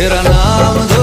i don't